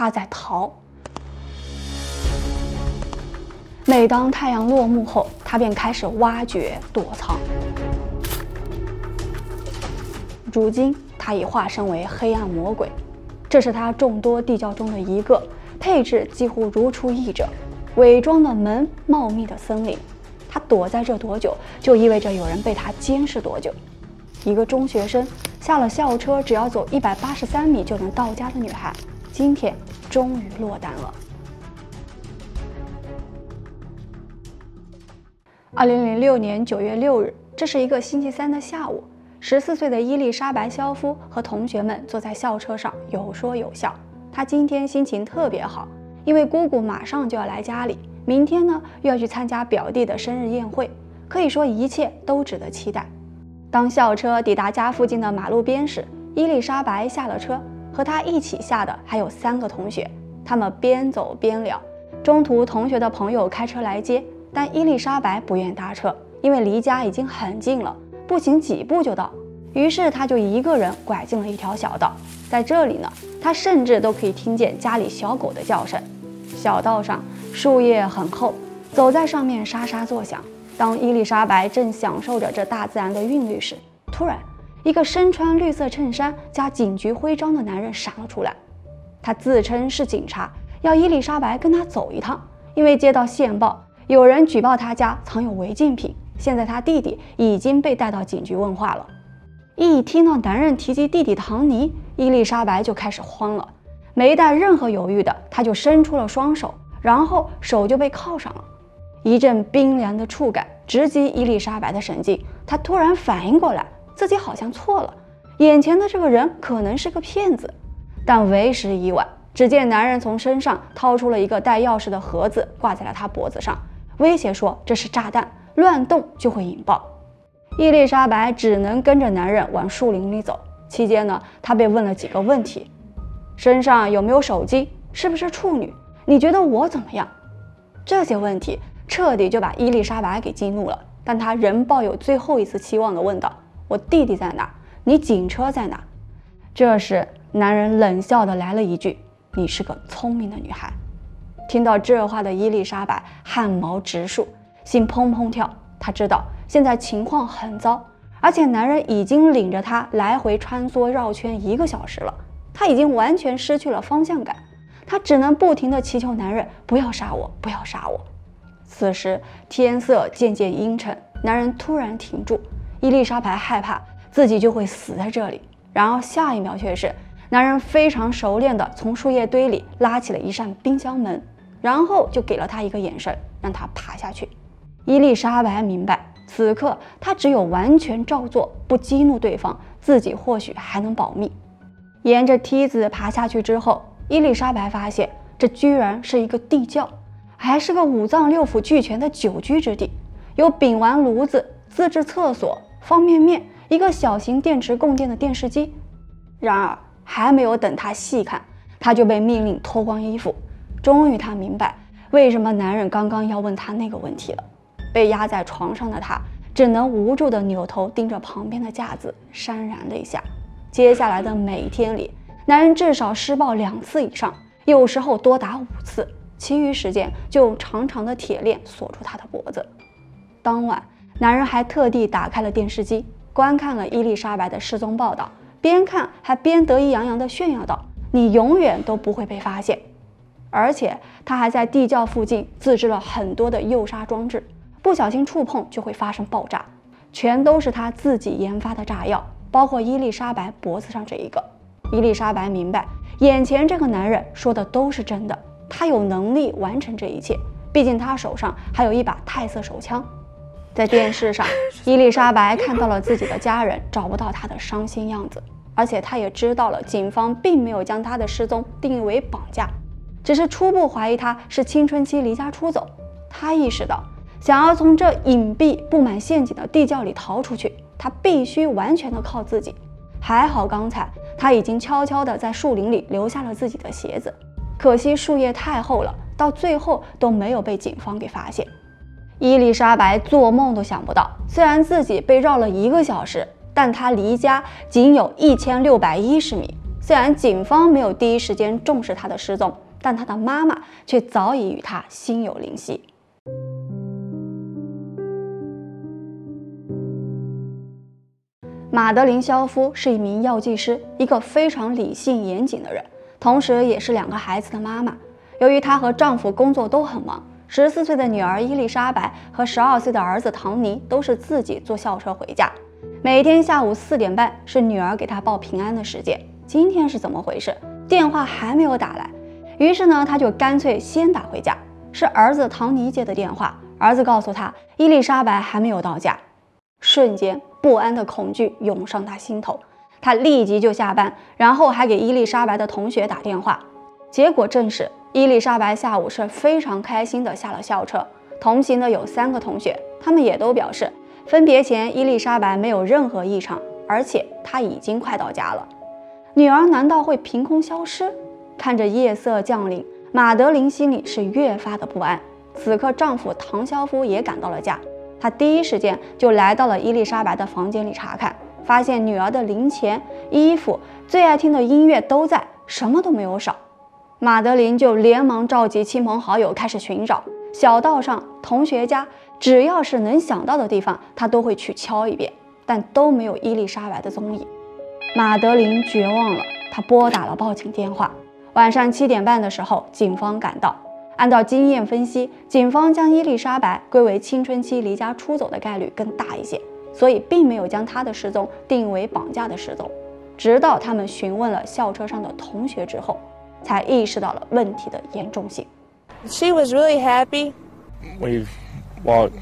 他在逃。每当太阳落幕后，他便开始挖掘躲藏。如今，他已化身为黑暗魔鬼，这是他众多地窖中的一个，配置几乎如出一辙。伪装的门，茂密的森林，他躲在这多久，就意味着有人被他监视多久。一个中学生下了校车，只要走一百八十三米就能到家的女孩，今天终于落单了。二零零六年九月六日，这是一个星期三的下午，十四岁的伊丽莎白·肖夫和同学们坐在校车上，有说有笑。她今天心情特别好，因为姑姑马上就要来家里，明天呢又要去参加表弟的生日宴会，可以说一切都值得期待。当校车抵达家附近的马路边时，伊丽莎白下了车，和他一起下的还有三个同学。他们边走边聊。中途，同学的朋友开车来接，但伊丽莎白不愿搭车，因为离家已经很近了，步行几步就到。于是，她就一个人拐进了一条小道。在这里呢，她甚至都可以听见家里小狗的叫声。小道上树叶很厚，走在上面沙沙作响。当伊丽莎白正享受着这大自然的韵律时，突然，一个身穿绿色衬衫加警局徽章的男人闪了出来。他自称是警察，要伊丽莎白跟他走一趟，因为接到线报，有人举报他家藏有违禁品。现在他弟弟已经被带到警局问话了。一听到男人提及弟弟唐尼，伊丽莎白就开始慌了，没带任何犹豫的，他就伸出了双手，然后手就被铐上了。一阵冰凉的触感直击伊丽莎白的神经，她突然反应过来，自己好像错了，眼前的这个人可能是个骗子。但为时已晚，只见男人从身上掏出了一个带钥匙的盒子，挂在了他脖子上，威胁说这是炸弹，乱动就会引爆。伊丽莎白只能跟着男人往树林里走。期间呢，她被问了几个问题：身上有没有手机？是不是处女？你觉得我怎么样？这些问题。彻底就把伊丽莎白给激怒了，但她仍抱有最后一次期望的问道：“我弟弟在哪？你警车在哪？”这时，男人冷笑的来了一句：“你是个聪明的女孩。”听到这话的伊丽莎白汗毛直竖，心砰砰跳。她知道现在情况很糟，而且男人已经领着她来回穿梭绕圈一个小时了，她已经完全失去了方向感。她只能不停地祈求男人不要杀我，不要杀我。此时天色渐渐阴沉，男人突然停住。伊丽莎白害怕自己就会死在这里，然而下一秒却是男人非常熟练地从树叶堆里拉起了一扇冰箱门，然后就给了他一个眼神，让他爬下去。伊丽莎白明白，此刻她只有完全照做，不激怒对方，自己或许还能保密。沿着梯子爬下去之后，伊丽莎白发现这居然是一个地窖。还是个五脏六腑俱全的久居之地，有丙烷炉子、自制厕所、方便面，一个小型电池供电的电视机。然而，还没有等他细看，他就被命令脱光衣服。终于，他明白为什么男人刚刚要问他那个问题了。被压在床上的他，只能无助地扭头盯着旁边的架子，潸然泪下。接下来的每一天里，男人至少施暴两次以上，有时候多达五次。其余时间就用长长的铁链锁住他的脖子。当晚，男人还特地打开了电视机，观看了伊丽莎白的失踪报道，边看还边得意洋洋地炫耀道：“你永远都不会被发现。”而且他还在地窖附近自制了很多的诱杀装置，不小心触碰就会发生爆炸，全都是他自己研发的炸药，包括伊丽莎白脖子上这一个。伊丽莎白明白，眼前这个男人说的都是真的。他有能力完成这一切，毕竟他手上还有一把泰瑟手枪。在电视上，伊丽莎白看到了自己的家人找不到她的伤心样子，而且她也知道了警方并没有将她的失踪定义为绑架，只是初步怀疑她是青春期离家出走。她意识到，想要从这隐蔽布满陷阱的地窖里逃出去，她必须完全的靠自己。还好刚才她已经悄悄地在树林里留下了自己的鞋子。可惜树叶太厚了，到最后都没有被警方给发现。伊丽莎白做梦都想不到，虽然自己被绕了一个小时，但她离家仅有一千六百一十米，虽然警方没有第一时间重视她的失踪，但她的妈妈却早已与她心有灵犀。马德琳·肖夫是一名药剂师，一个非常理性严谨的人，同时也是两个孩子的妈妈。由于她和丈夫工作都很忙，十四岁的女儿伊丽莎白和十二岁的儿子唐尼都是自己坐校车回家。每天下午四点半是女儿给她报平安的时间。今天是怎么回事？电话还没有打来，于是呢，他就干脆先打回家。是儿子唐尼接的电话，儿子告诉他伊丽莎白还没有到家。瞬间。不安的恐惧涌上他心头，他立即就下班，然后还给伊丽莎白的同学打电话。结果证实，伊丽莎白下午是非常开心的下了校车。同行的有三个同学，他们也都表示，分别前伊丽莎白没有任何异常，而且她已经快到家了。女儿难道会凭空消失？看着夜色降临，马德琳心里是越发的不安。此刻，丈夫唐肖夫也赶到了家。他第一时间就来到了伊丽莎白的房间里查看，发现女儿的零钱、衣服、最爱听的音乐都在，什么都没有少。马德琳就连忙召集亲朋好友开始寻找，小道上、同学家，只要是能想到的地方，他都会去敲一遍，但都没有伊丽莎白的踪影。马德琳绝望了，她拨打了报警电话。晚上七点半的时候，警方赶到。按照经验分析，警方将伊丽莎白归为青春期离家出走的概率更大一些，所以并没有将她的失踪定为绑架的失踪。直到他们询问了校车上的同学之后，才意识到了问题的严重性。She was really happy. We walked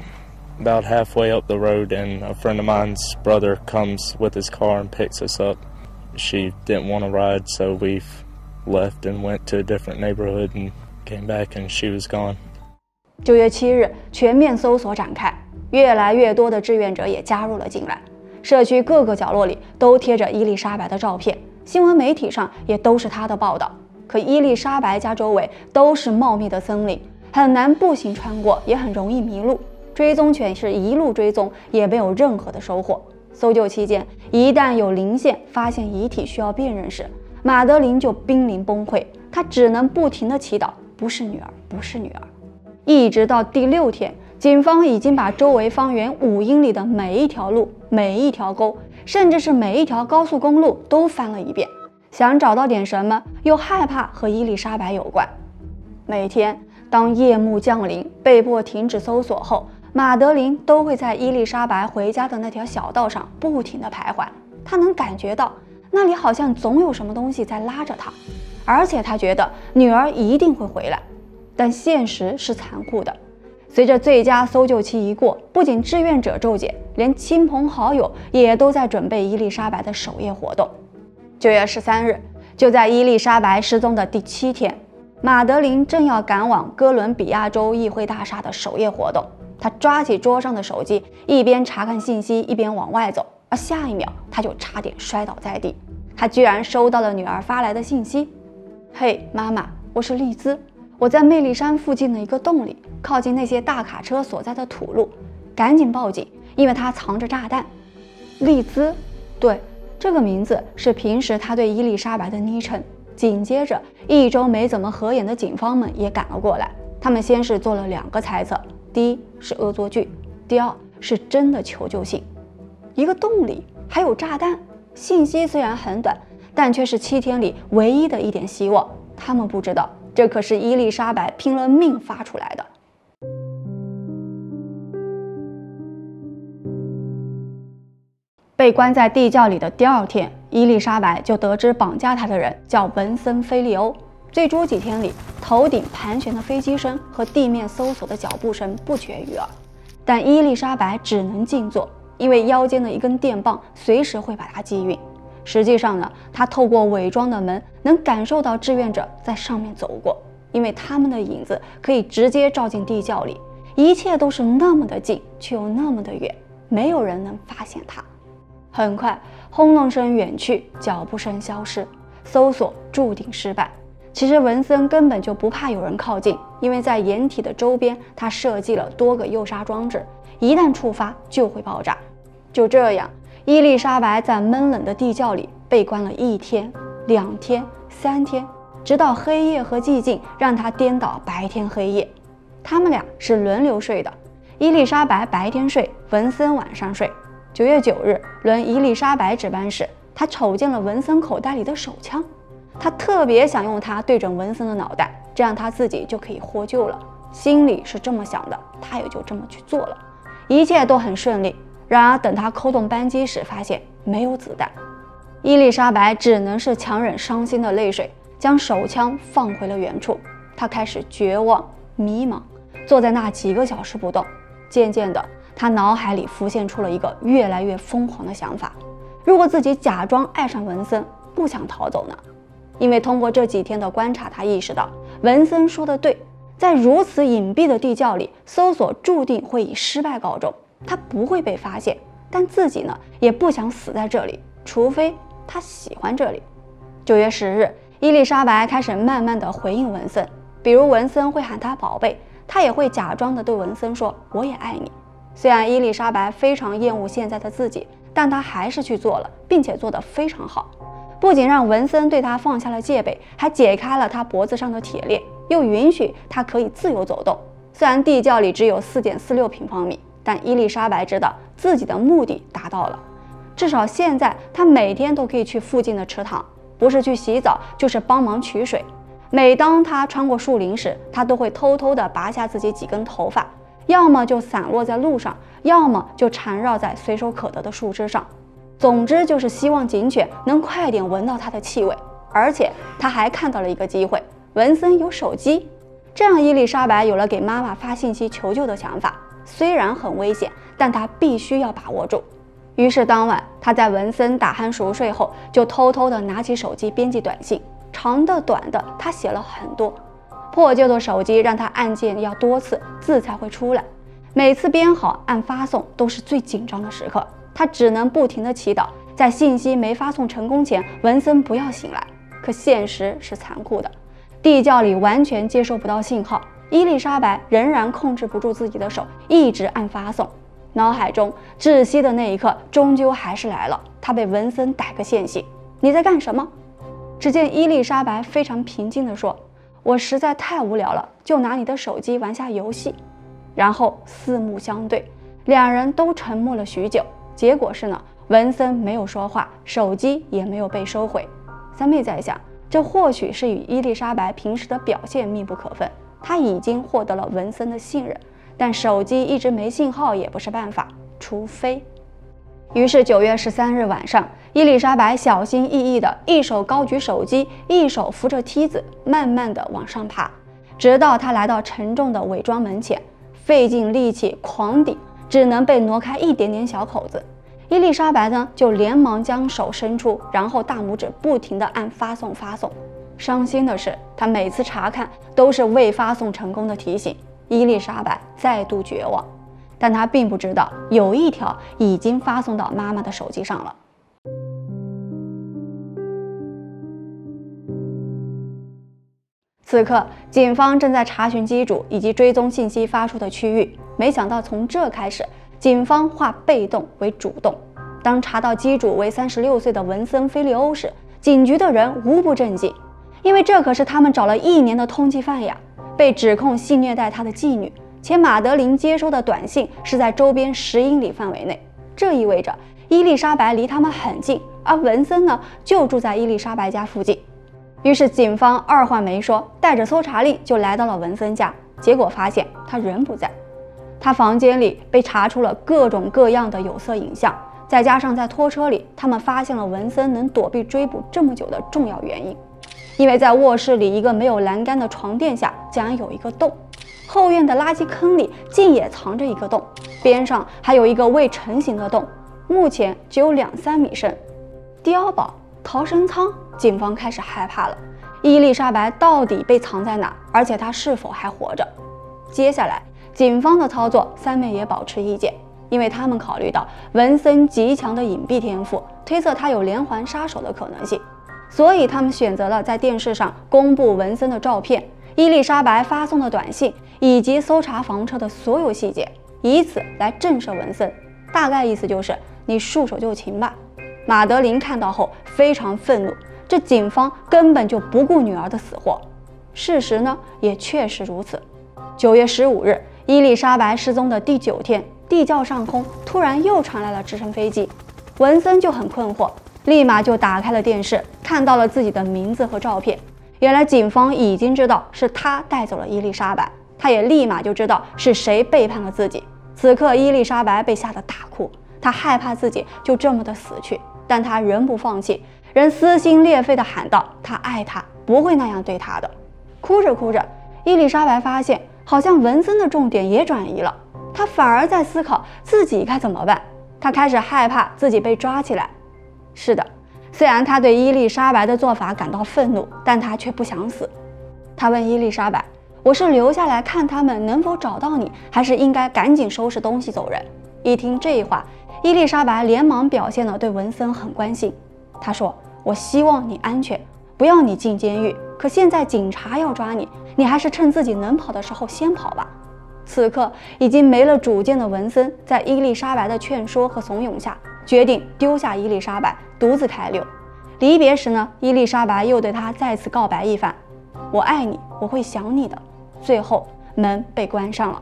about halfway up the road, and a friend of mine's brother comes with his car and picks us up. She didn't want to ride, so we left and went to a different neighborhood and. came back and she was gone. 九月七日，全面搜索展开，越来越多的志愿者也加入了进来。社区各个角落里都贴着伊丽莎白的照片，新闻媒体上也都是她的报道。 可伊丽莎白家周围都是茂密的森林，很难步行穿过，也很容易迷路。追踪犬是一路追踪，也没有任何的收获。搜救期间，一旦有零线发现遗体需要辨认时，马德琳就濒临崩溃，她只能不停地祈祷。不是女儿，不是女儿。一直到第六天，警方已经把周围方圆五英里的每一条路、每一条沟，甚至是每一条高速公路都翻了一遍，想找到点什么，又害怕和伊丽莎白有关。每天，当夜幕降临，被迫停止搜索后，马德琳都会在伊丽莎白回家的那条小道上不停地徘徊。她能感觉到那里好像总有什么东西在拉着她。而且他觉得女儿一定会回来，但现实是残酷的。随着最佳搜救期一过，不仅志愿者骤减，连亲朋好友也都在准备伊丽莎白的守夜活动。九月十三日，就在伊丽莎白失踪的第七天，马德琳正要赶往哥伦比亚州议会大厦的守夜活动。她抓起桌上的手机，一边查看信息，一边往外走。而下一秒，她就差点摔倒在地。她居然收到了女儿发来的信息。嘿，妈妈，我是丽兹，我在魅力山附近的一个洞里，靠近那些大卡车所在的土路，赶紧报警，因为他藏着炸弹。丽兹，对，这个名字是平时他对伊丽莎白的昵称。紧接着，一周没怎么合眼的警方们也赶了过来，他们先是做了两个猜测：第一是恶作剧，第二是真的求救信。一个洞里还有炸弹，信息虽然很短。但却是七天里唯一的一点希望。他们不知道，这可是伊丽莎白拼了命发出来的。被关在地窖里的第二天，伊丽莎白就得知绑架她的人叫文森·菲利欧。最初几天里，头顶盘旋的飞机声和地面搜索的脚步声不绝于耳，但伊丽莎白只能静坐，因为腰间的一根电棒随时会把她击晕。实际上呢，她透过伪装的门能感受到志愿者在上面走过，因为他们的影子可以直接照进地窖里。一切都是那么的近，却又那么的远，没有人能发现她。很快，轰隆声远去，脚步声消失，搜索注定失败。其实文森根本就不怕有人靠近，因为在掩体的周边，他设计了多个诱杀装置，一旦触发就会爆炸。就这样。伊丽莎白在闷冷的地窖里被关了一天两天、三天，直到黑夜和寂静让他颠倒白天黑夜。他们俩是轮流睡的，伊丽莎白白天睡，文森晚上睡。九月九日，轮伊丽莎白值班时，她瞅见了文森口袋里的手枪，她特别想用它对准文森的脑袋，这样她自己就可以获救了。心里是这么想的，她也就这么去做了，一切都很顺利。然而，等她扣动扳机时，发现没有子弹，伊丽莎白只能是强忍伤心的泪水，将手枪放回了原处。她开始绝望、迷茫，坐在那几个小时不动。渐渐的，他脑海里浮现出了一个越来越疯狂的想法：如果自己假装爱上文森，不想逃走呢？因为通过这几天的观察，他意识到文森说的对，在如此隐蔽的地窖里，搜索注定会以失败告终。他不会被发现，但自己呢也不想死在这里，除非他喜欢这里。九月十日，伊丽莎白开始慢慢的回应文森，比如文森会喊她宝贝，她也会假装的对文森说我也爱你。虽然伊丽莎白非常厌恶现在的自己，但她还是去做了，并且做得非常好。不仅让文森对她放下了戒备，还解开了他脖子上的铁链，又允许他可以自由走动。虽然地窖里只有四点四六平方米。但伊丽莎白知道自己的目的达到了，至少现在她每天都可以去附近的池塘，不是去洗澡，就是帮忙取水。每当她穿过树林时，她都会偷偷地拔下自己几根头发，要么就散落在路上，要么就缠绕在随手可得的树枝上。总之就是希望警犬能快点闻到它的气味。而且他还看到了一个机会，文森有手机，这样伊丽莎白有了给妈妈发信息求救的想法。虽然很危险，但他必须要把握住。于是当晚，他在文森打鼾熟睡后，就偷偷地拿起手机编辑短信，长的短的，他写了很多。破旧的手机让他按键要多次，字才会出来。每次编好按发送都是最紧张的时刻，他只能不停地祈祷，在信息没发送成功前，文森不要醒来。可现实是残酷的，地窖里完全接收不到信号。伊丽莎白仍然控制不住自己的手，一直按发送。脑海中窒息的那一刻终究还是来了，她被文森逮个现行。你在干什么？只见伊丽莎白非常平静地说：“我实在太无聊了，就拿你的手机玩下游戏。”然后四目相对，两人都沉默了许久。结果是呢，文森没有说话，手机也没有被收回。三妹在想，这或许是与伊丽莎白平时的表现密不可分。她已经获得了文森的信任，但手机一直没信号也不是办法，除非……于是九月十三日晚上，伊丽莎白小心翼翼地一手高举手机，一手扶着梯子，慢慢地往上爬，直到她来到沉重的伪装门前，费尽力气狂顶，只能被挪开一点点小口子。伊丽莎白呢，就连忙将手伸出，然后大拇指不停地按发送发送。伤心的是，他每次查看都是未发送成功的提醒。伊丽莎白再度绝望，但他并不知道有一条已经发送到妈妈的手机上了。此刻，警方正在查询机主以及追踪信息发出的区域。没想到，从这开始，警方化被动为主动。当查到机主为三十六岁的文森·菲利欧时，警局的人无不震惊。因为这可是他们找了一年的通缉犯呀，被指控性虐待他的妓女，且马德琳接收的短信是在周边十英里范围内，这意味着伊丽莎白离他们很近，而文森呢就住在伊丽莎白家附近。于是警方二话没说，带着搜查令就来到了文森家，结果发现他人不在，他房间里被查出了各种各样的有色影像，再加上在拖车里，他们发现了文森能躲避追捕这么久的重要原因。因为在卧室里一个没有栏杆的床垫下竟然有一个洞，后院的垃圾坑里竟也藏着一个洞，边上还有一个未成型的洞，目前只有两三米深。碉堡、逃生舱，警方开始害怕了。伊丽莎白到底被藏在哪？而且她是否还活着？接下来，警方的操作，三妹也保持意见，因为他们考虑到文森极强的隐蔽天赋，推测他有连环杀手的可能性。所以他们选择了在电视上公布文森的照片、伊丽莎白发送的短信以及搜查房车的所有细节，以此来震慑文森。大概意思就是你束手就擒吧。马德琳看到后非常愤怒，这警方根本就不顾女儿的死活。事实呢，也确实如此。九月十五日，伊丽莎白失踪的第九天，地窖上空突然又传来了直升飞机。文森就很困惑，立马就打开了电视，看到了自己的名字和照片。原来警方已经知道是他带走了伊丽莎白，他也立马就知道是谁背叛了自己。此刻，伊丽莎白被吓得大哭，她害怕自己就这么的死去，但她仍不放弃，仍撕心裂肺地喊道：“她爱他，不会那样对他的。”哭着哭着，伊丽莎白发现，好像文森的重点也转移了，她反而在思考自己该怎么办。她开始害怕自己被抓起来。是的。虽然他对伊丽莎白的做法感到愤怒，但他却不想死。他问伊丽莎白：“我是留下来看他们能否找到你，还是应该赶紧收拾东西走人？”一听这话，伊丽莎白连忙表现了对文森很关心。她说：“我希望你安全，不要你进监狱。可现在警察要抓你，你还是趁自己能跑的时候先跑吧。”此刻已经没了主见的文森，在伊丽莎白的劝说和怂恿下。决定丢下伊丽莎白，独自开溜。离别时呢，伊丽莎白又对他再次告白一番：“我爱你，我会想你的。”最后门被关上了。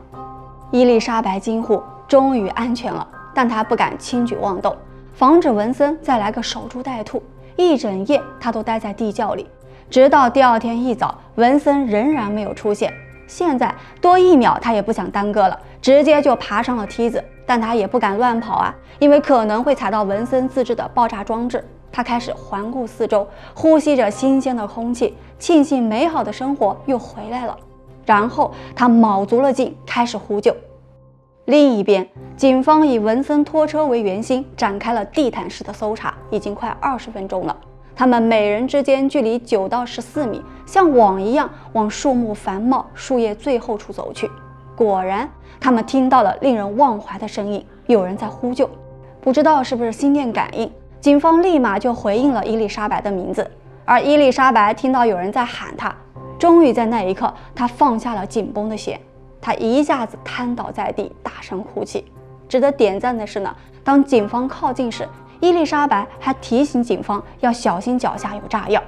伊丽莎白惊呼：“终于安全了！”但她不敢轻举妄动，防止文森再来个守株待兔。一整夜，她都待在地窖里，直到第二天一早，文森仍然没有出现。现在多一秒，她也不想耽搁了，直接就爬上了梯子。但他也不敢乱跑啊，因为可能会踩到文森自制的爆炸装置。他开始环顾四周，呼吸着新鲜的空气，庆幸美好的生活又回来了。然后他卯足了劲，开始呼救。另一边，警方以文森拖车为圆心，展开了地毯式的搜查，已经快二十分钟了。他们每人之间距离九到十四米，像网一样往树木繁茂、树叶最后处走去。果然，他们听到了令人忘怀的声音，有人在呼救。不知道是不是心电感应，警方立马就回应了伊丽莎白的名字。而伊丽莎白听到有人在喊她，终于在那一刻，他放下了紧绷的弦，他一下子瘫倒在地，大声哭泣。值得点赞的是呢，当警方靠近时，伊丽莎白还提醒警方要小心脚下有炸药。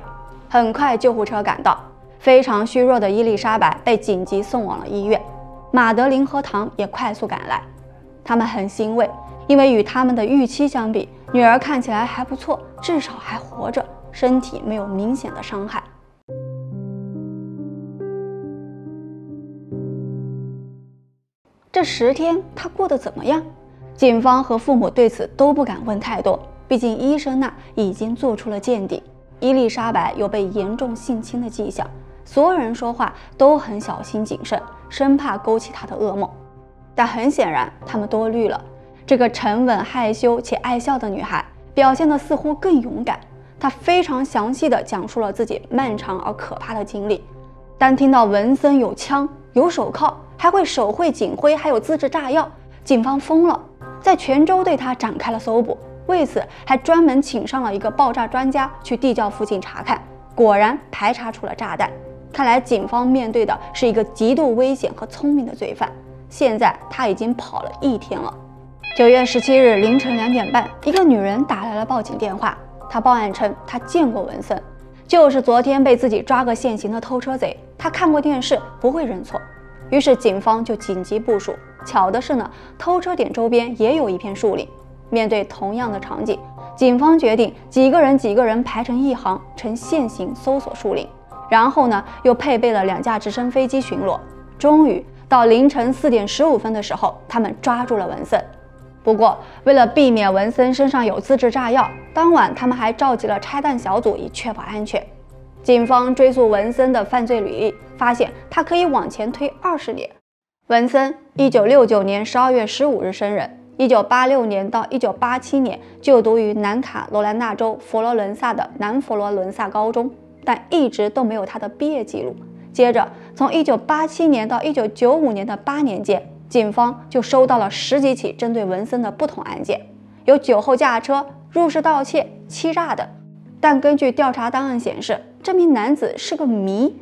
很快，救护车赶到，非常虚弱的伊丽莎白被紧急送往了医院。马德琳和唐也快速赶来，他们很欣慰，因为与他们的预期相比，女儿看起来还不错，至少还活着，身体没有明显的伤害。这十天她过得怎么样？警方和父母对此都不敢问太多，毕竟医生那已经做出了鉴定，伊丽莎白有被严重性侵的迹象。所有人说话都很小心谨慎，生怕勾起他的噩梦。但很显然，他们多虑了。这个沉稳害羞且爱笑的女孩，表现得似乎更勇敢。她非常详细地讲述了自己漫长而可怕的经历。当听到文森有枪、有手铐，还会手绘警徽，还有自制炸药，警方疯了，在泉州对他展开了搜捕。为此，还专门请上了一个爆炸专家去地窖附近查看，果然排查出了炸弹。看来警方面对的是一个极度危险和聪明的罪犯。现在他已经跑了一天了。九月十七日凌晨两点半，一个女人打来了报警电话。她报案称，她见过文森，就是昨天被自己抓个现行的偷车贼。她看过电视，不会认错。于是警方就紧急部署。巧的是呢，偷车点周边也有一片树林。面对同样的场景，警方决定几个人几个人排成一行，呈线形搜索树林。然后呢，又配备了两架直升飞机巡逻。终于到凌晨四点十五分的时候，他们抓住了文森。不过，为了避免文森身上有自制炸药，当晚他们还召集了拆弹小组，以确保安全。警方追溯文森的犯罪履历，发现他可以往前推二十年。文森一九六九年十二月十五日生人，一九八六年到一九八七年就读于南卡罗来纳州佛罗伦萨的南佛罗伦萨高中。但一直都没有他的毕业记录。接着，从1987年到1995年的八年间，警方就收到了十几起针对文森的不同案件，有酒后驾车、入室盗窃、欺诈等。但根据调查档案显示，这名男子是个谜，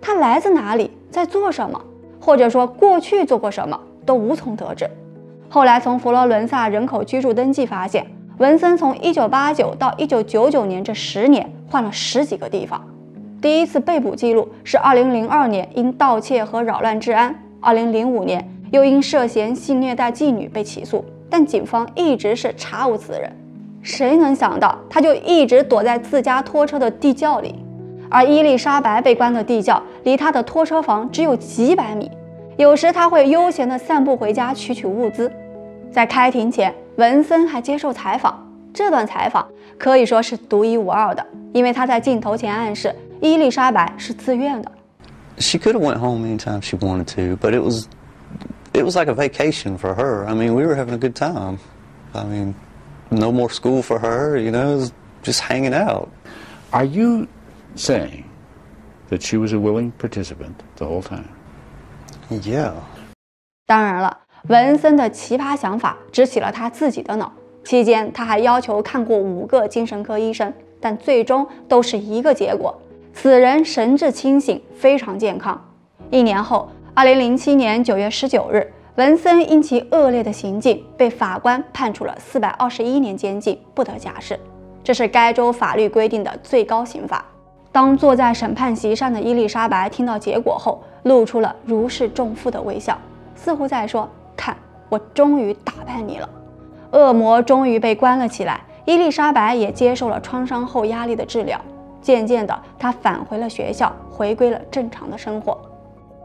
他来自哪里，在做什么，或者说过去做过什么，都无从得知。后来从佛罗伦萨人口居住登记发现，文森从1989到1999年这十年换了十几个地方。第一次被捕记录是2002年因盗窃和扰乱治安，2005年又因涉嫌性虐待妓女被起诉，但警方一直是查无此人。谁能想到他就一直躲在自家拖车的地窖里？而伊丽莎白被关的地窖离他的拖车房只有几百米，有时他会悠闲地散步回家取取物资。在开庭前，文森还接受采访，这段采访可以说是独一无二的，因为他在镜头前暗示伊丽莎白是自愿的。She could have went home anytime she wanted to, but it was it was like a vacation for her. I mean, we were having a good time. I mean, no more school for her, you know, just hanging out. Are you saying that she was a willing participant the whole time? Yeah. 当然了，文森的奇葩想法只起了他自己的脑。期间，他还要求看过五个精神科医生，但最终都是一个结果：此人神志清醒，非常健康。一年后，二零零七年九月十九日，文森因其恶劣的行径被法官判处了四百二十一年监禁，不得假释。这是该州法律规定的最高刑罚。当坐在审判席上的伊丽莎白听到结果后，露出了如释重负的微笑，似乎在说：“看，我终于打败你了。”恶魔终于被关了起来，伊丽莎白也接受了创伤后压力的治疗。渐渐的，她返回了学校，回归了正常的生活。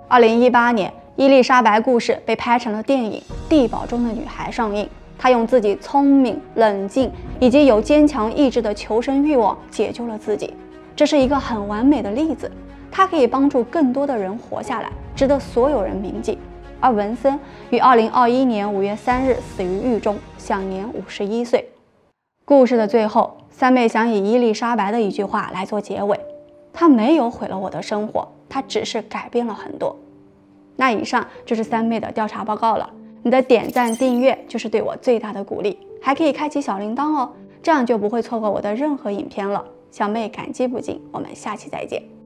二零一八年，伊丽莎白故事被拍成了电影《地堡中的女孩》上映。她用自己聪明、冷静以及有坚强意志的求生欲望解救了自己。这是一个很完美的例子，它可以帮助更多的人活下来，值得所有人铭记。而文森于二零二一年五月三日死于狱中，享年五十一岁。故事的最后，三妹想以伊丽莎白的一句话来做结尾：“她没有毁了我的生活，她只是改变了很多。”那以上就是三妹的调查报告了。你的点赞、订阅就是对我最大的鼓励，还可以开启小铃铛哦，这样就不会错过我的任何影片了。小妹感激不尽，我们下期再见。